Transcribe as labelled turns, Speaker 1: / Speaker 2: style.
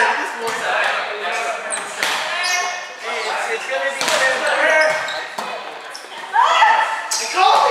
Speaker 1: It's, it's gonna be better. Nicole!